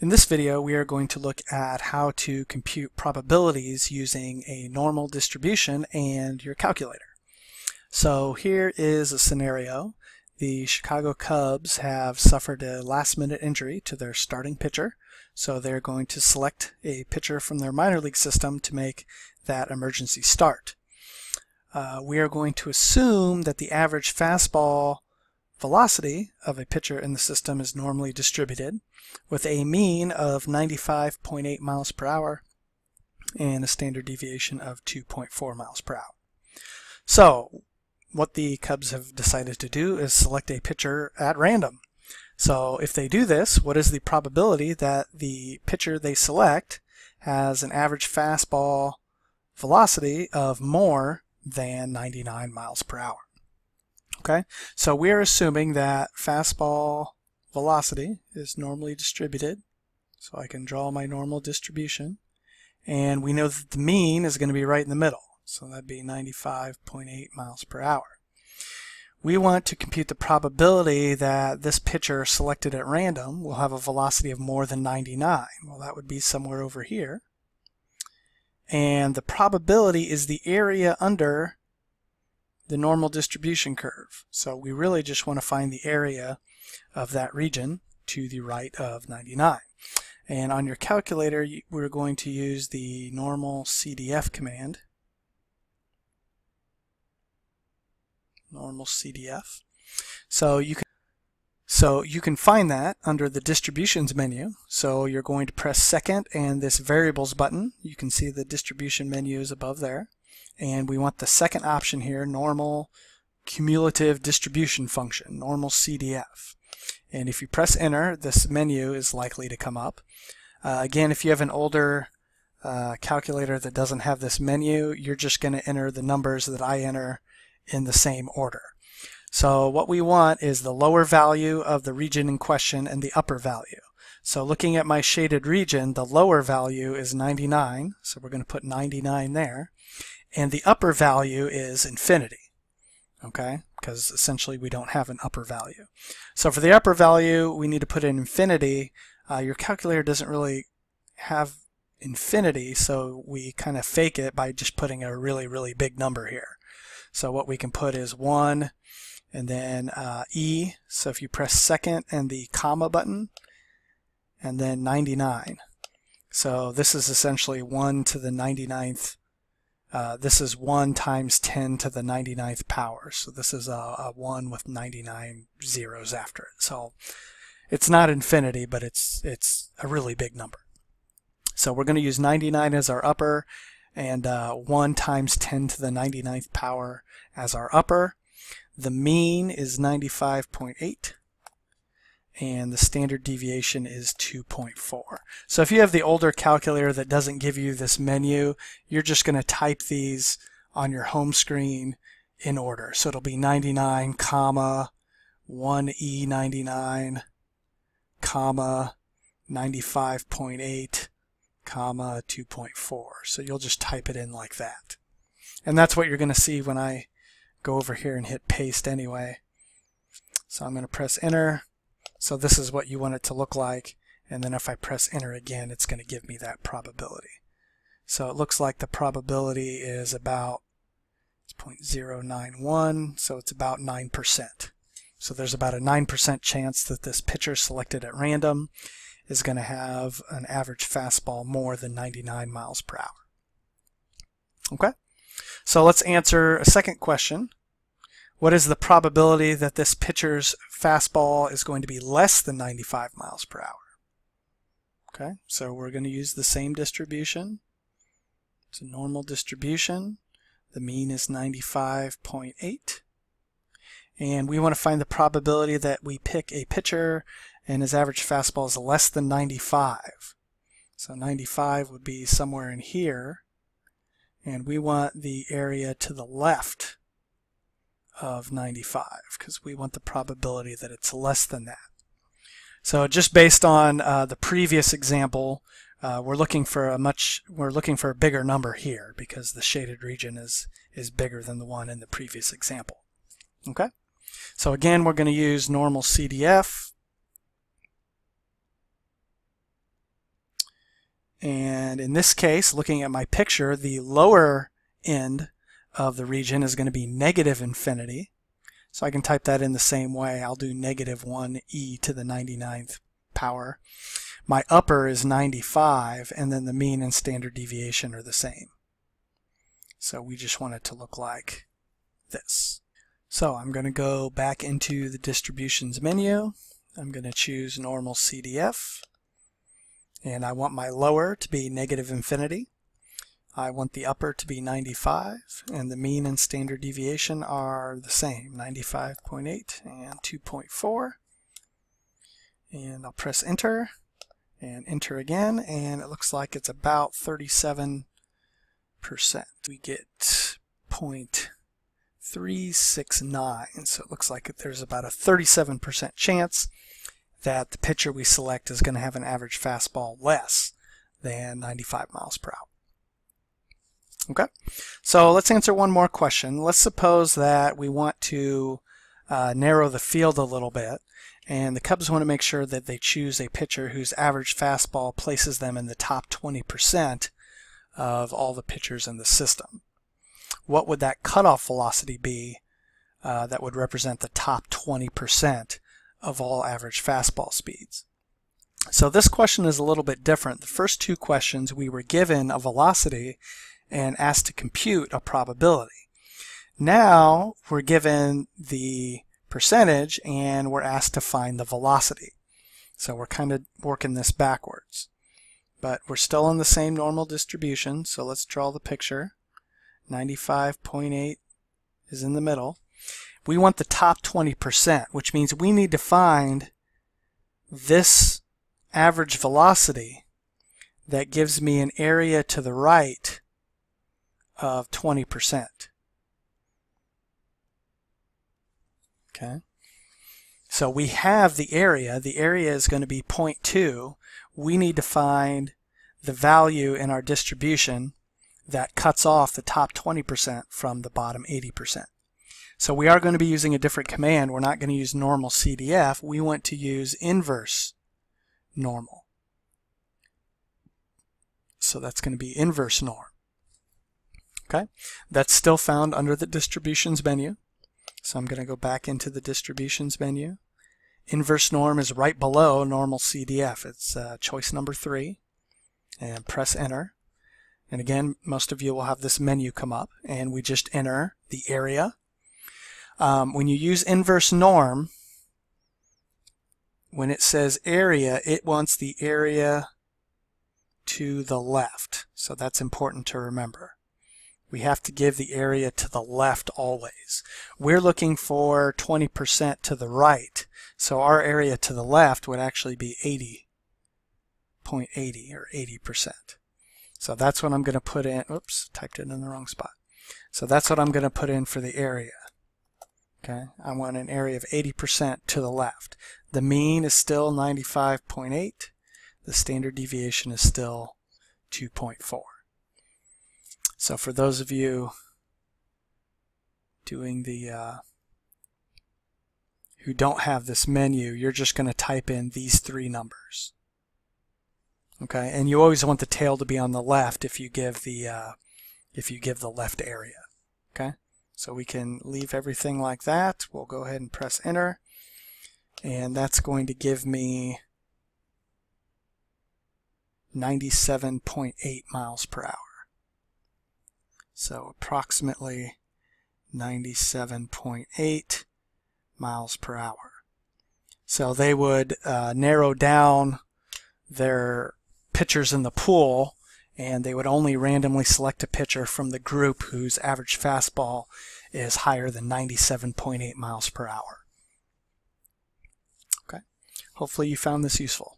In this video, we are going to look at how to compute probabilities using a normal distribution and your calculator. So here is a scenario. The Chicago Cubs have suffered a last-minute injury to their starting pitcher, so they're going to select a pitcher from their minor league system to make that emergency start. Uh, we are going to assume that the average fastball velocity of a pitcher in the system is normally distributed with a mean of 95.8 miles per hour and a standard deviation of 2.4 miles per hour. So what the Cubs have decided to do is select a pitcher at random. So if they do this, what is the probability that the pitcher they select has an average fastball velocity of more than 99 miles per hour? Okay, so we're assuming that fastball velocity is normally distributed. So I can draw my normal distribution. And we know that the mean is going to be right in the middle. So that'd be 95.8 miles per hour. We want to compute the probability that this pitcher selected at random will have a velocity of more than 99. Well, that would be somewhere over here. And the probability is the area under the normal distribution curve. So we really just want to find the area of that region to the right of 99. And on your calculator, we're going to use the normal CDF command. Normal CDF. So you can so you can find that under the distributions menu. So you're going to press second and this variables button. You can see the distribution menu is above there and we want the second option here, normal cumulative distribution function, normal CDF. And if you press enter, this menu is likely to come up. Uh, again, if you have an older uh, calculator that doesn't have this menu, you're just going to enter the numbers that I enter in the same order. So what we want is the lower value of the region in question and the upper value. So looking at my shaded region, the lower value is 99, so we're going to put 99 there and the upper value is infinity, okay? Because essentially we don't have an upper value. So for the upper value, we need to put in infinity. Uh, your calculator doesn't really have infinity, so we kind of fake it by just putting a really, really big number here. So what we can put is 1 and then uh, E. So if you press second and the comma button, and then 99. So this is essentially 1 to the 99th uh, this is 1 times 10 to the 99th power. So this is a, a 1 with 99 zeros after it. So it's not infinity, but it's, it's a really big number. So we're going to use 99 as our upper and uh, 1 times 10 to the 99th power as our upper. The mean is 95.8 and the standard deviation is 2.4. So if you have the older calculator that doesn't give you this menu, you're just going to type these on your home screen in order. So it'll be 99, comma, 1E99, comma, 95.8, comma, 2.4. So you'll just type it in like that. And that's what you're going to see when I go over here and hit paste anyway. So I'm going to press enter so this is what you want it to look like. And then if I press enter again, it's going to give me that probability. So it looks like the probability is about it's 0.091, so it's about 9%. So there's about a 9% chance that this pitcher selected at random is going to have an average fastball more than 99 miles per hour. Okay, so let's answer a second question. What is the probability that this pitcher's fastball is going to be less than 95 miles per hour? Okay, so we're going to use the same distribution. It's a normal distribution. The mean is 95.8. And we want to find the probability that we pick a pitcher and his average fastball is less than 95. So 95 would be somewhere in here. And we want the area to the left of 95 because we want the probability that it's less than that. So just based on uh, the previous example, uh, we're looking for a much we're looking for a bigger number here because the shaded region is is bigger than the one in the previous example. Okay, so again we're going to use normal CDF. And in this case, looking at my picture, the lower end of the region is going to be negative infinity. So I can type that in the same way. I'll do negative 1 e to the 99th power. My upper is 95, and then the mean and standard deviation are the same. So we just want it to look like this. So I'm going to go back into the distributions menu. I'm going to choose normal CDF. And I want my lower to be negative infinity. I want the upper to be 95, and the mean and standard deviation are the same, 95.8 and 2.4. And I'll press enter, and enter again, and it looks like it's about 37%. We get 0.369, so it looks like there's about a 37% chance that the pitcher we select is going to have an average fastball less than 95 miles per hour. Okay, so let's answer one more question. Let's suppose that we want to uh, narrow the field a little bit, and the Cubs want to make sure that they choose a pitcher whose average fastball places them in the top 20% of all the pitchers in the system. What would that cutoff velocity be uh, that would represent the top 20% of all average fastball speeds? So this question is a little bit different. The first two questions we were given a velocity and asked to compute a probability. Now we're given the percentage and we're asked to find the velocity. So we're kind of working this backwards. But we're still in the same normal distribution, so let's draw the picture. 95.8 is in the middle. We want the top 20%, which means we need to find this average velocity that gives me an area to the right of 20%. Okay. So we have the area. The area is going to be 0.2. We need to find the value in our distribution that cuts off the top 20% from the bottom 80%. So we are going to be using a different command. We're not going to use normal CDF. We want to use inverse normal. So that's going to be inverse norm. Okay, that's still found under the distributions menu. So I'm going to go back into the distributions menu. Inverse norm is right below normal CDF. It's uh, choice number three. And press enter. And again, most of you will have this menu come up and we just enter the area. Um, when you use inverse norm, when it says area, it wants the area to the left. So that's important to remember we have to give the area to the left always. We're looking for 20% to the right, so our area to the left would actually be 80.80 or 80%. So that's what I'm going to put in. Oops, typed it in the wrong spot. So that's what I'm going to put in for the area. Okay, I want an area of 80% to the left. The mean is still 95.8. The standard deviation is still 2.4. So for those of you doing the uh, who don't have this menu, you're just going to type in these three numbers. Okay, and you always want the tail to be on the left if you give the uh, if you give the left area. Okay, so we can leave everything like that. We'll go ahead and press enter, and that's going to give me 97.8 miles per hour. So approximately 97.8 miles per hour. So they would uh, narrow down their pitchers in the pool and they would only randomly select a pitcher from the group whose average fastball is higher than 97.8 miles per hour. Okay. Hopefully you found this useful.